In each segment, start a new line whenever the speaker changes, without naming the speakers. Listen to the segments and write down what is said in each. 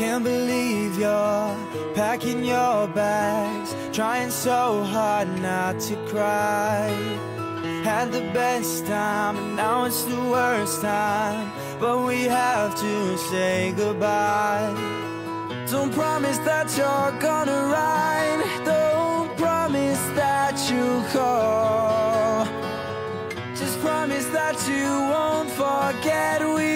Can't believe you're packing your bags, trying so hard not to cry. Had the best time, and now it's the worst time. But we have to say goodbye. Don't promise that you're gonna ride. Don't promise that you'll call. Just promise that you won't forget we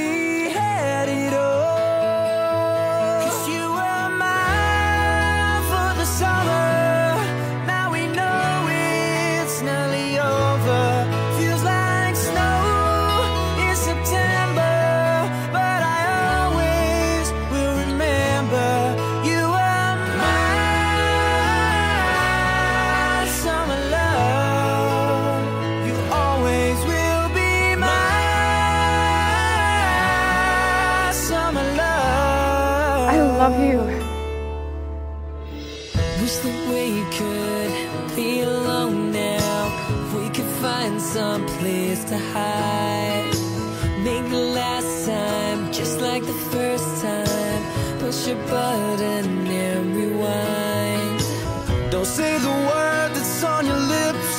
love. You.
Wish that we could be alone now. We could find some place to hide. Make the last time just like the first time. Push a button and rewind.
Don't say the word that's on your lips.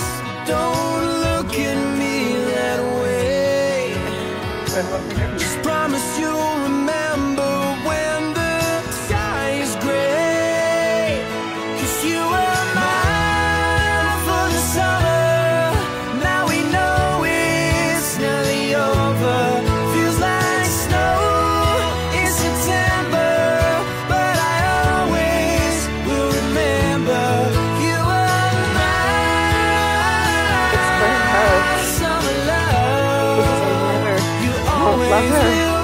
Don't look at me that way. Just promise you'll remember love.
Her.